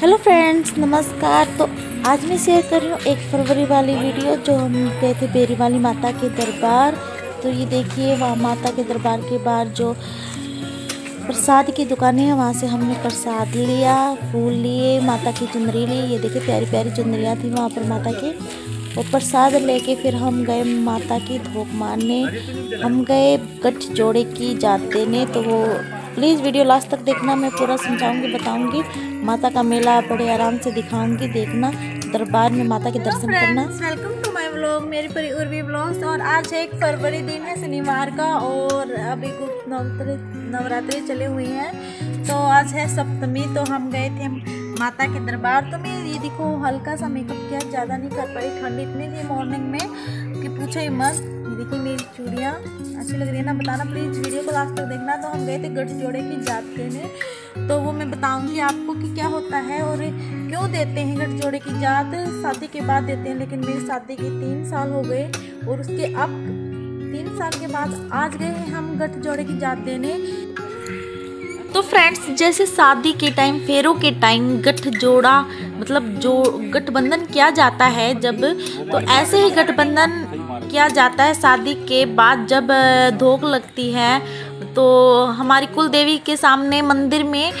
Hello friends नमस्कार। तो आज मैं शेयर कर रही हूँ एक फरवरी वाली वीडियो जो हम गए थे बेरी वाली माता के दरबार। तो ये देखिए, वहाँ माता के दरबार के बाहर जो प्रसाद की दुकानें हैं, वहाँ से हमने प्रसाद लिया, फूल लिए, माता की चुनरी ली। ये देखिए, प्यारी प्यारी चुनरियाँ थी वहाँ पर माता की। और प्रसाद लेके फिर हम गए माता की धोख मारने। हम गए गठ जोड़े की जात देने तो वो प्लीज़ वीडियो लास्ट तक देखना मैं पूरा समझाऊँगी बताऊँगी। माता का मेला बड़े आराम से दिखाऊँगी देखना दरबार में माता के दर्शन करना। वेलकम टू माय व्लॉग मेरी परी उर्वी ब्लॉग्स और आज है एक फरवरी दिन है शनिवार का और अभी गुप्त नवरात्रि नवरात्रि चले हुए हैं। तो आज है सप्तमी तो हम गए थे माता के दरबार। तो मैं ये देखो हल्का सा मेकअप किया ज़्यादा नहीं कर पाई ठंड इतनी थी मॉर्निंग में। कि पूछो ही मत। देखिए मेरी चूड़ियाँ। अच्छी लग रही है ना, बताना प्लीज़ वीडियो को लास्ट तक देखना। तो हम गए थे गठ जोड़े की जात देने तो वो मैं बताऊँगी आपको कि क्या होता है और क्यों देते हैं गठ जोड़े की जात। शादी के बाद देते हैं, लेकिन मेरी शादी के तीन साल हो गए और उसके अब तीन साल के बाद आज गए हैं हम गठ जोड़े की जात देने तो फ्रेंड्स जैसे शादी के टाइम फेरों के टाइम गठ जोड़ा मतलब जो गठबंधन किया जाता है जब तो ऐसे ही गठबंधन किया जाता है शादी के बाद जब धोख लगती है तो हमारी कुल देवी के सामने मंदिर में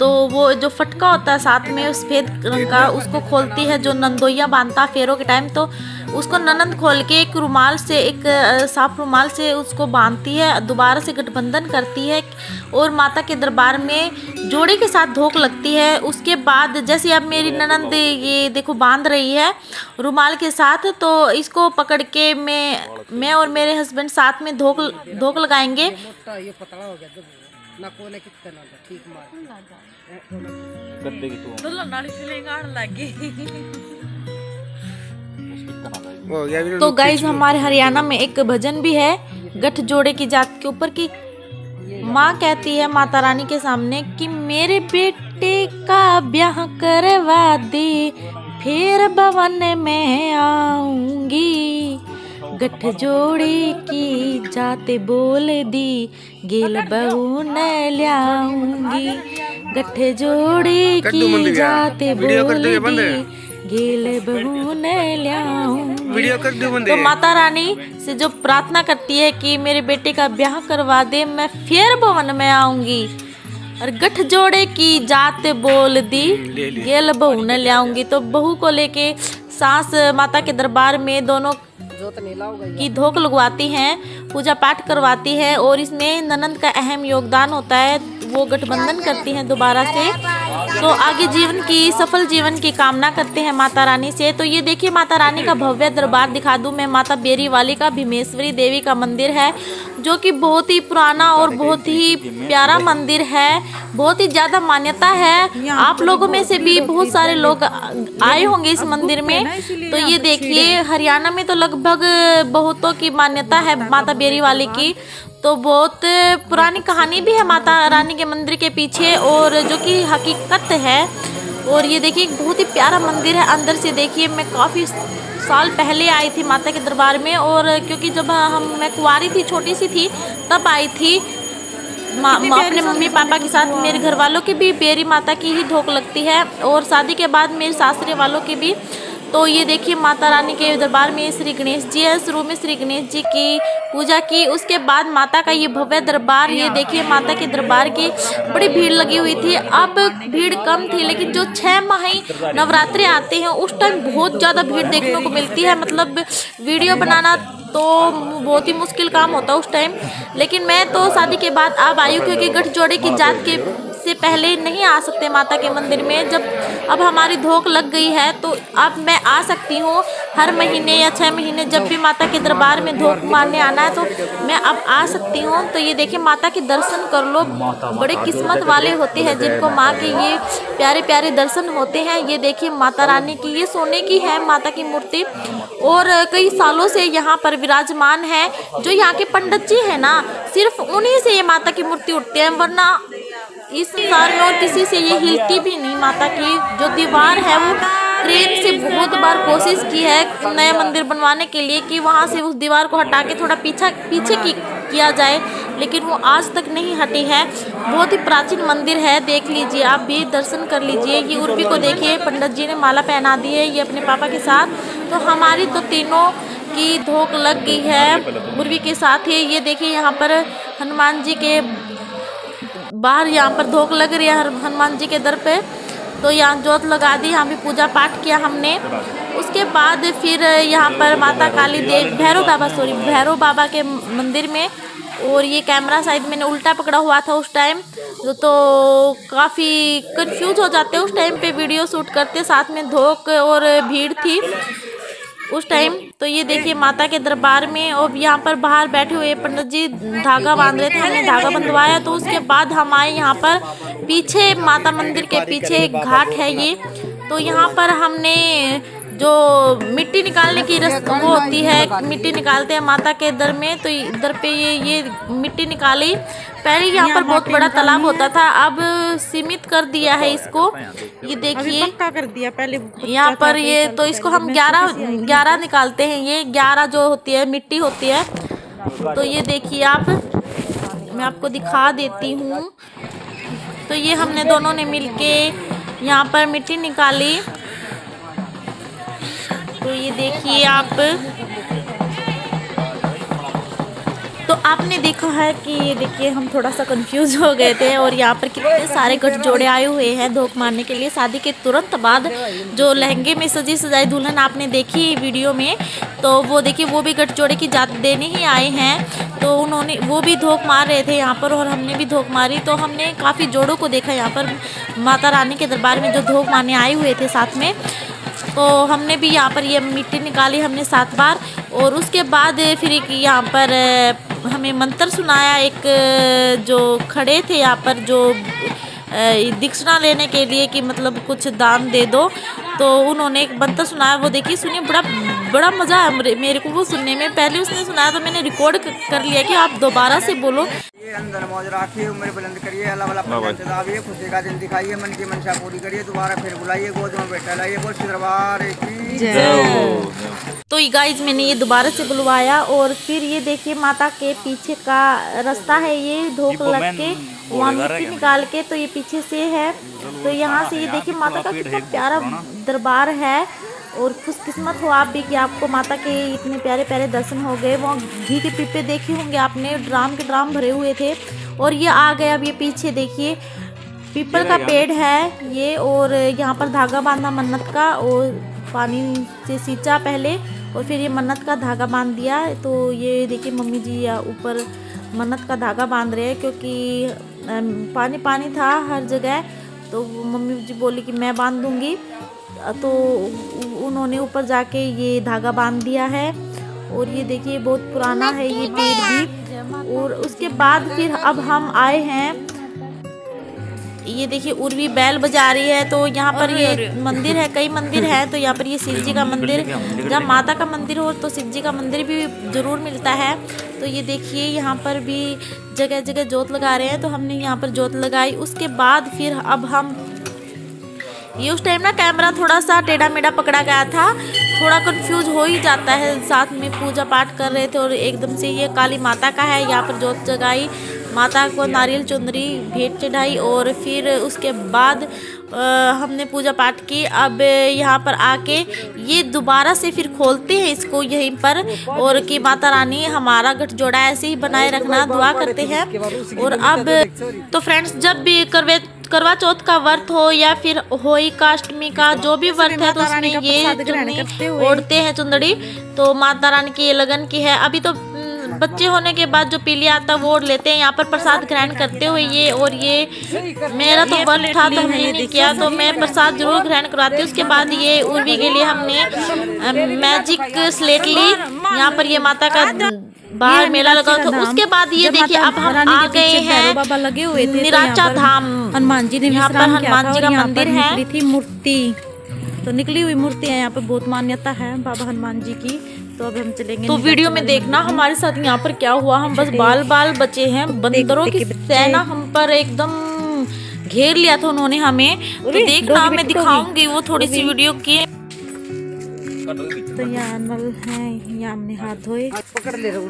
तो वो जो फटका होता है साथ में सफ़ेद रंग का, उसको खोलती है जो नंदोइया बांधता फेरों के टाइम तो उसको ननंद खोल के एक रुमाल से एक साफ़ रुमाल से उसको बांधती है दोबारा से गठबंधन करती है और माता के दरबार में जोड़े के साथ धोख लगती है। उसके बाद जैसे अब मेरी ननंद ये देखो बाँध रही है रुमाल के साथ तो इसको पकड़ के मैं मैं और मेरे हस्बैंड साथ में धोख धोख लगाएँगे। तो गाइज़ हमारे हरियाणा में एक भजन भी है गठ जोड़े की जात के ऊपर की। माँ कहती है माता रानी के सामने कि मेरे बेटे का ब्याह करवा दे फिर भवन में आऊँगी। गठ जोड़े की जाते बोल दी गिल बहू न लियाऊँगी। गठ जोड़े की जाते बोल दी गेल बहू न लियाऊँगी तो माता रानी से जो प्रार्थना करती है कि मेरे बेटे का ब्याह करवा दे मैं फिर भवन में आऊँगी। और गठ जोड़े की जात बोल दी गेल बहू न लियाऊँगी तो बहू को लेके सास माता के दरबार में दोनों की धोख लगवाती हैं पूजा पाठ करवाती है और इसमें ननंद का अहम योगदान होता है। वो गठबंधन करती हैं दोबारा से। तो आगे जीवन की सफल जीवन की कामना करते हैं माता रानी से। तो ये देखिए माता रानी का भव्य दरबार दिखा दूँ मैं। माता बेरी वाली का भीमेश्वरी देवी का मंदिर है जो कि बहुत ही पुराना और बहुत ही प्यारा मंदिर है बहुत ही ज़्यादा मान्यता है। आप लोगों में से भी बहुत सारे लोग आए होंगे इस मंदिर में। तो ये देखिए हरियाणा में तो लगभग बहुतों की मान्यता है माता बेरी वाली की। तो बहुत पुरानी कहानी भी है माता रानी के मंदिर के पीछे और जो कि हकीकत है। और ये देखिए एक बहुत ही प्यारा मंदिर है। अंदर से देखिए मैं काफ़ी साल पहले आई थी माता के दरबार में और क्योंकि जब हम मैं कुंवारी थी छोटी सी थी तब आई थी। माँ अपने मम्मी पापा के साथ मेरे घर वालों की भी बेरी माता की ही धोख लगती है। और शादी के बाद मेरे सासरे वालों की भी तो ये देखिए माता रानी के दरबार में श्री गणेश जी है, शुरू में श्री गणेश जी की पूजा की, उसके बाद माता का ये भव्य दरबार, ये देखिए माता के दरबार की बड़ी भीड़ लगी हुई थी। अब भीड़ कम थी, लेकिन जो छः माह नवरात्रि आते हैं, उस टाइम बहुत ज़्यादा भीड़ देखने को मिलती है। मतलब वीडियो बनाना तो बहुत ही मुश्किल काम होता है उस टाइम। लेकिन मैं तो शादी के बाद अब आई हूँ, क्योंकि गठजोड़े की जात के से पहले नहीं आ सकते माता के मंदिर में। जब अब हमारी धोख लग गई है तो अब मैं आ सकती हूँ हर महीने या छः महीने जब भी माता के दरबार में धोख मारने आना है तो मैं अब आ सकती हूँ। तो ये देखिए, माता के दर्शन कर लो। बड़े किस्मत वाले होते हैं जिनको माँ के ये प्यारे प्यारे दर्शन होते हैं। ये देखिए, माता रानी की ये सोने की है माता की मूर्ति। और कई सालों से यहाँ पर विराजमान है, जो यहाँ के पंडित जी हैं ना, सिर्फ़ उन्हीं से ये माता की मूर्ति उठती है, वरना इस संसार में और किसी से ये हिलती भी नहीं माता की। जो दीवार है, वो क्रेन से बहुत बार कोशिश की है नया मंदिर बनवाने के लिए कि वहाँ से उस दीवार को हटा के थोड़ा पीछा, पीछे की, किया जाए, लेकिन वो आज तक नहीं हटी है। बहुत ही प्राचीन मंदिर है, देख लीजिए आप भी, दर्शन कर लीजिए। ये उर्वी को देखिए, पंडित जी ने माला पहना दी है ये अपने पापा के साथ। तो हमारी तो तीनों की धोख लग गई है उर्वी के साथ ही। ये देखिए यहाँ पर हनुमान जी के बाहर यहाँ पर धोख लग रही है हनुमान जी के दर पे। तो यहाँ जोत लगा दी यहाँ भी पूजा पाठ किया हमने। उसके बाद फिर यहाँ पर माता काली देव भैरव बाबा सॉरी भैरव बाबा के मंदिर में और ये कैमरा शायद मैंने उल्टा पकड़ा हुआ था उस टाइम। तो, काफ़ी कंफ्यूज हो जाते उस टाइम पे वीडियो शूट करते साथ में धोख और भीड़ थी। उस टाइम तो ये देखिए माता के दरबार में और यहाँ पर बाहर बैठे हुए पंडित जी धागा बाँध रहे थे, हमने धागा बंधवाया तो उसके बाद हम आए यहाँ पर। पीछे माता मंदिर के पीछे घाट है ये। तो यहाँ पर हमने जो मिट्टी निकालने की रस वो होती है मिट्टी निकालते हैं माता के दर में तो इधर पे ये ये मिट्टी निकाली। पहले यहाँ पर बहुत बड़ा तालाब होता था अब सीमित कर दिया है इसको। ये देखिए। कर दिया पहले यहाँ पर ये तो इसको हम ग्यारह ग्यारह निकालते हैं ये ग्यारह जो होती है मिट्टी होती है। तो ये देखिए आप मैं आपको दिखा देती हूँ। तो ये हमने दोनों ने मिलके यहाँ पर मिट्टी निकाली। तो ये देखिए आप। तो आपने देखा है कि ये देखिए हम थोड़ा सा कंफ्यूज हो गए थे और यहाँ पर कितने सारे गठजोड़े आए हुए हैं धोख मारने के लिए। शादी के तुरंत बाद जो लहंगे में सजी सजाई दुल्हन आपने देखी वीडियो में तो वो देखिए वो भी गठजोड़े की जात देने ही आए हैं। तो उन्होंने वो भी धोख मार रहे थे यहाँ पर और हमने भी धोख मारी। तो हमने काफ़ी जोड़ों को देखा यहाँ पर माता रानी के दरबार में जो धोख मारने आए हुए थे साथ में। तो हमने भी यहाँ पर ये मिट्टी निकाली हमने सात बार और उसके बाद फिर एक यहाँ पर हमें मंत्र सुनाया एक जो खड़े थे यहाँ पर जो दीक्षिणा लेने के लिए कि मतलब कुछ दान दे दो। तो उन्होंने एक मंत्र सुनाया, वो देखिए सुनिए, बड़ा बड़ा मज़ा है मेरे को वो सुनने में। पहले उसने सुनाया तो मैंने रिकॉर्ड कर लिया कि आप दोबारा से बोलो। अंदर मौज रखिए उम्र बुलंद करिए अल्लाह वाला चलाइए खुशी का दिन दिखाइए मन की मंशा पूरी करिए दोबारा फिर बुलाइए गोद में बैठा लाइए बोल दरबार तो गाइज़ मैंने ये दोबारा से बुलवाया और फिर ये देखिए माता के पीछे का रास्ता है ये धोख लग के वहाँ मिट्टी निकाल के तो ये पीछे से है। तो यहाँ से ये देखिए माता का कितना प्यारा दरबार है। और खुशकिस्मत हो आप भी कि आपको माता के इतने प्यारे प्यारे दर्शन हो गए। वहाँ घी के पीपे देखे होंगे आपने ड्राम के ड्राम भरे हुए थे। और ये आ गए अब ये पीछे देखिए। पीपल का पेड़ है ये और यहाँ पर धागा बांधा मन्नत का और पानी से सींचा पहले और फिर ये मन्नत का धागा बाँध दिया। तो ये देखिए मम्मी जी ऊपर मन्नत का धागा बाँध रहे हैं क्योंकि पानी पानी था हर जगह। तो मम्मी जी बोली कि मैं बाँध दूँगी। तो उन्होंने ऊपर जाके ये धागा बाँध दिया है। और ये देखिए बहुत पुराना है ये पेड़ भी। और उसके बाद फिर अब हम आए हैं। ये देखिए उर्वी बैल बजा रही है तो यहाँ पर ये मंदिर है कई मंदिर है तो यहाँ पर ये शिव जी का मंदिर जब माता का मंदिर हो तो शिव जी का मंदिर भी ज़रूर मिलता है। तो ये देखिए यहाँ पर भी जगह जगह जोत लगा रहे हैं तो हमने यहाँ पर जोत लगाई। उसके बाद फिर अब हम ये उस टाइम ना कैमरा थोड़ा सा टेढ़ा मेढ़ा पकड़ा गया था। थोड़ा कंफ्यूज हो ही जाता है। साथ में पूजा पाठ कर रहे थे और एकदम से ये काली माता का है। यहाँ पर जोत जगाई माता को नारियल चुंदरी भेंट चढ़ाई और फिर उसके बाद आ, हमने पूजा पाठ की। अब यहाँ पर आके ये दोबारा से फिर खोलते हैं इसको यहीं पर और कि माता रानी हमारा गठजोड़ा ऐसे ही बनाए रखना दुआ करते हैं। और अब तो फ्रेंड्स जब भी करवे करवा चौथ का व्रत हो या फिर होई का अष्टमी का जो भी व्रत है तो उसमें ये ओढ़ते हैं चुंदड़ी तो माता रानी की ये लगन की है। अभी तो बच्चे होने के बाद जो पीली आता है वो ओढ़ लेते हैं। यहाँ पर प्रसाद ग्रहण करते हुए ये और ये मेरा तो व्रत था तो हमने नहीं किया तो मैं प्रसाद ज़रूर ग्रहण करवाती हूँ। उसके बाद ये उर्वी के लिए हमने मैजिक स्लेट ली। यहाँ पर ये माता का बाहर मेला लगा था उसके बाद ये देखिए अब हम आ गए हैं बाबा लगे हुए थे निराचा धाम। हनुमान जी ने यहाँ पर हनुमान जी का मंदिर है। थी मूर्ति। तो निकली हुई मूर्ति है यहाँ पर बहुत मान्यता है बाबा हनुमान जी की। तो अब हम चलेंगे तो वीडियो में देखना हमारे साथ यहाँ पर क्या हुआ। हम बस बाल बाल बचे हैं बंदरों की सेना हम पर एकदम घेर लिया था उन्होंने हमें। तो देखना मैं दिखाऊँगी वो थोड़ी सी वीडियो की। तो यहाँ नल है यहाँ हमने हाथ धोए। पकड़ ले रहा हूँ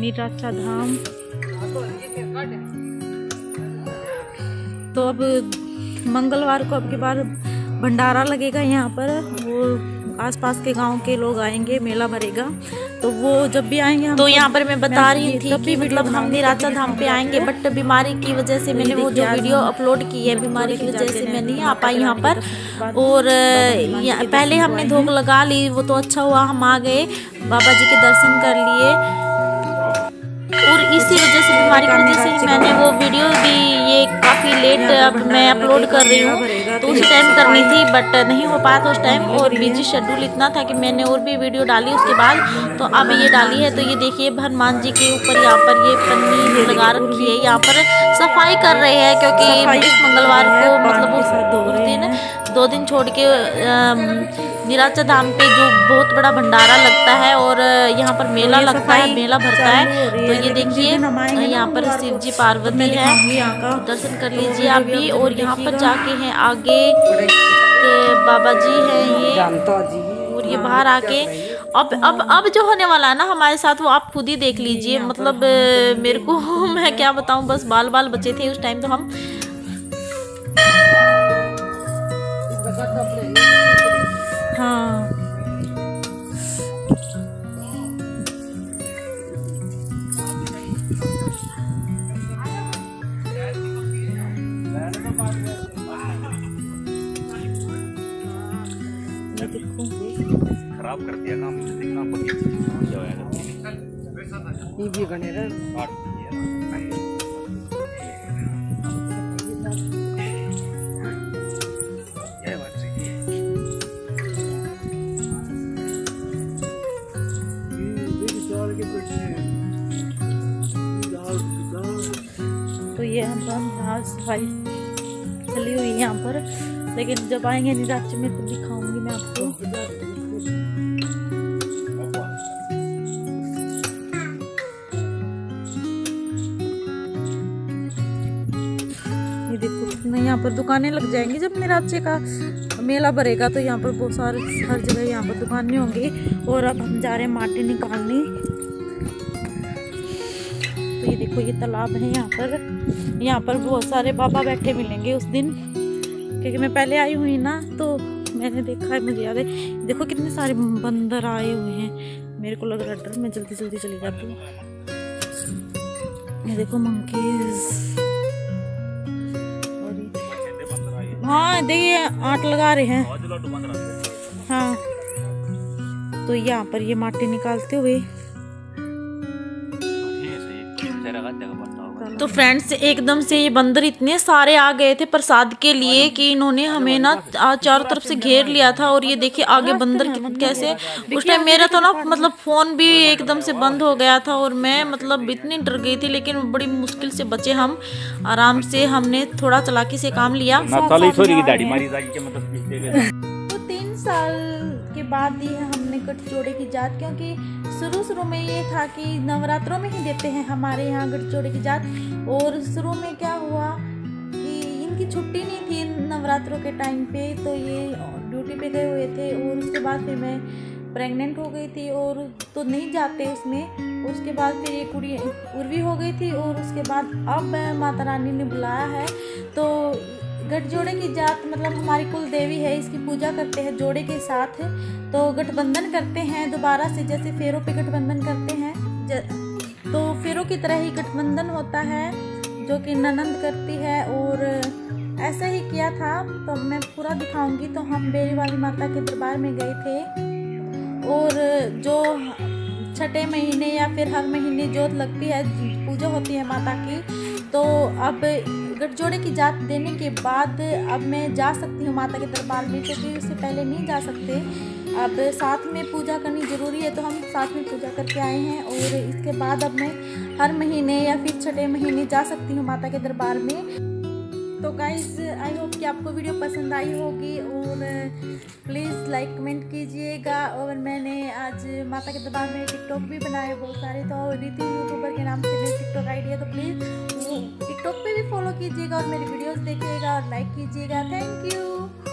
नीटाचा धाम। तो अब मंगलवार को अब के बार भंडारा लगेगा यहाँ पर। वो आसपास के गाँव के लोग आएँगे मेला भरेगा। तो वो जब भी आएँगे तो यहाँ पर मैं बता रही थी कि मतलब हम निराचा धाम पे आएँगे बट बीमारी की वजह से मैंने वो जो वीडियो अपलोड की है बीमारी की वजह से मैं नहीं आ पाई यहाँ पर। और पहले हमने धोख लगा ली वो तो अच्छा हुआ हम आ गए। बाबा जी के दर्शन कर लिए। और इसी वजह से बीमारी की वजह से मैंने वो वीडियो भी ये काफ़ी लेट अब मैं अपलोड कर रही हूँ तो उस टाइम करनी थी बट नहीं हो पाया था उस टाइम और बिज़ी शेड्यूल इतना था कि मैंने और भी वीडियो डाली उसके बाद तो अब ये डाली है तो ये देखिए हनुमान जी के ऊपर यहाँ पर ये पन्नी लगा रखी है यहाँ पर सफ़ाई कर रहे हैं क्योंकि इस मंगलवार को मतलब उस दिन दो दिन छोड़ के निराचा धाम पे जो बहुत बड़ा भंडारा लगता है और यहाँ पर मेला लगता है मेला भरता है। तो ये देखिए यहाँ पर शिव जी पार्वती है। दर्शन कर लीजिए आप भी और यहाँ पर जाके हैं आगे बाबा जी हैं ये। और ये बाहर आके अब अब अब जो होने वाला है ना हमारे साथ वो आप खुद ही देख लीजिए। मतलब मेरे को मैं क्या बताऊँ बस बाल बाल बचे थे उस टाइम तो हम हाँ। खराब कर दिया काम देखना बढ़िया ये भी गणे रे सफ़ाई चली हुई है यहाँ पर। लेकिन जब आएँगे निराच में तो दिखाऊँगी मैं आपको। देखो यहाँ पर दुकानें लग जाएँगी जब निराचे का मेला भरेगा। तो यहाँ पर बहुत सारे, हर जगह यहाँ पर दुकानें होंगी। और अब हम जा रहे हैं माटी निकालने। देखो ये तालाब है यहाँ पर। यहाँ पर बहुत सारे बाबा बैठे मिलेंगे उस दिन। क्योंकि मैं पहले आई हुई ना तो मैंने देखा है, मुझे याद है। देखो कितने सारे बंदर आए हुए हैं। मेरे को लग रहा डर, मैं जल्दी जल्दी चली जाती हूँ। ये देखो मंकीज हाँ देखिए, आट लगा रहे हैं। हाँ। तो यहाँ पर ये माटी निकालते हुए तो फ्रेंड्स एकदम से ये बंदर इतने सारे आ गए थे प्रसाद के लिए कि इन्होंने हमें ना चारों तरफ़ से घेर लिया था और ये देखिए आगे बंदर कैसे उस टाइम मेरा तो ना मतलब फ़ोन भी एकदम से बंद हो गया था और मैं मतलब इतनी डर गई थी लेकिन बड़ी मुश्किल से बचे हम आराम से हमने थोड़ा चलाकी से काम लिया। तो तीन साल बाद दी है हमने गठजोड़े की जात, क्योंकि शुरू शुरू में ये था कि नवरात्रों में ही देते हैं हमारे यहाँ गठजोड़े की जात। और शुरू में क्या हुआ कि इनकी छुट्टी नहीं थी नवरात्रों के टाइम पे तो ये ड्यूटी पे गए हुए थे और उसके बाद फिर मैं प्रेग्नेंट हो गई थी और तो नहीं जाते उसमें। उसके बाद फिर ये कुड़ी उर्वी हो गई थी और उसके बाद अब माता रानी ने बुलाया है। तो गठजोड़े की जात मतलब हमारी कुल देवी है, इसकी पूजा करते हैं, जोड़े के साथ। तो गठबंधन करते हैं दोबारा से, जैसे फेरों पे गठबंधन करते हैं तो फेरों की तरह ही गठबंधन होता है, जो कि ननंद करती है, और ऐसा ही किया था तो मैं पूरा दिखाऊँगी तो हम बेरी वाली माता के दरबार में गए थे। और जो छठे महीने या फिर हर महीने जोत लगती है, पूजा होती है माता की तो अब गठजोड़े की जात देने के बाद अब मैं जा सकती हूँ माता के दरबार में, क्योंकि उससे पहले नहीं जा सकते। अब साथ में पूजा करनी ज़रूरी है तो हम साथ में पूजा करके आए हैं और इसके बाद अब मैं हर महीने या फिर छठे महीने जा सकती हूँ माता के दरबार में। तो गाइज़ आई होप कि आपको वीडियो पसंद आई होगी और प्लीज़ लाइक कमेंट कीजिएगा। और मैंने आज माता के दरबार में टिकटॉक भी बनाए बहुत सारे तो रीति यूट्यूबर के नाम से मेरी टिकटॉक आईडी है तो प्लीज़ टिकटॉक पे भी फॉलो कीजिएगा और मेरी वीडियोस देखिएगा और लाइक कीजिएगा। Thank you